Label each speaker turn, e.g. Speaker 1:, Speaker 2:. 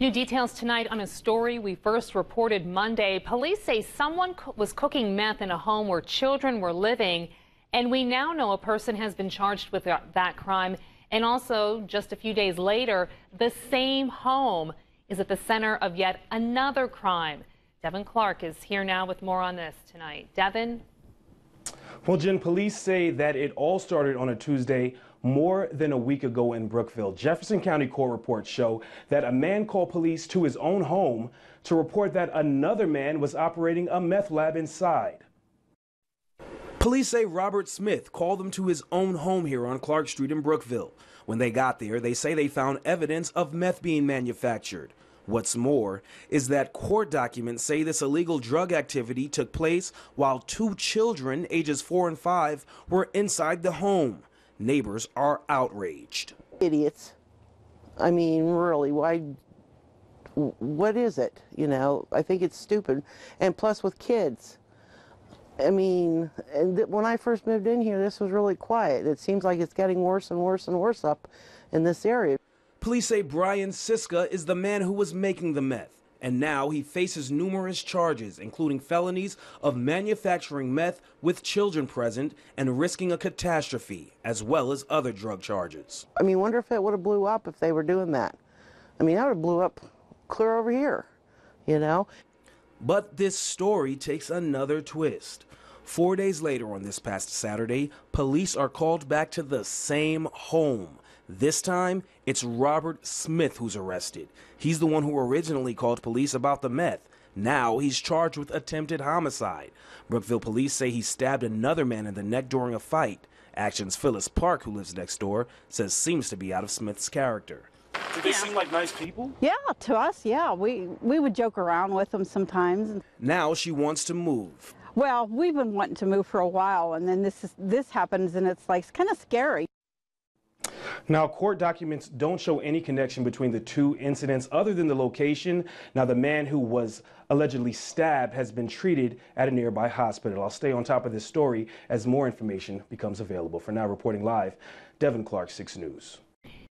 Speaker 1: New details tonight on a story we first reported Monday. Police say someone co was cooking meth in a home where children were living, and we now know a person has been charged with that crime. And also, just a few days later, the same home is at the center of yet another crime. Deven Clarke is here now with more on this tonight. Deven?
Speaker 2: Well, Jen, police say that it all started on a Tuesday more than a week ago in Brookville. Jefferson County court reports show that a man called police to his own home to report that another man was operating a meth lab inside. Police say Robert Smith called them to his own home here on Clark Street in Brookville. When they got there, they say they found evidence of meth being manufactured. What's more is that court documents say this illegal drug activity took place while two children, ages four and five, were inside the home. Neighbors are outraged.
Speaker 3: Idiots. I mean, really, why? What is it? You know, I think it's stupid. And plus, with kids. I mean, when I first moved in here, this was really quiet. It seems like it's getting worse and worse and worse up in this area.
Speaker 2: Police say Brian Siska is the man who was making the meth and now he faces numerous charges, including felonies of manufacturing meth with children present and risking a catastrophe, as well as other drug charges.
Speaker 3: I mean, wonder if it would have blew up if they were doing that. I mean, that would have blew up clear over here, you know?
Speaker 2: But this story takes another twist. Four days later on this past Saturday, police are called back to the same home this time, it's Robert Smith who's arrested. He's the one who originally called police about the meth. Now he's charged with attempted homicide. Brookville police say he stabbed another man in the neck during a fight. Actions Phyllis Park, who lives next door, says seems to be out of Smith's character.
Speaker 4: Do they yeah. seem like nice people?
Speaker 5: Yeah, to us, yeah. We we would joke around with them sometimes.
Speaker 2: Now she wants to move.
Speaker 5: Well, we've been wanting to move for a while, and then this is, this happens, and it's like it's kind of scary.
Speaker 2: Now, court documents don't show any connection between the two incidents other than the location. Now, the man who was allegedly stabbed has been treated at a nearby hospital. I'll stay on top of this story as more information becomes available. For now, reporting live, Deven Clarke, 6 News.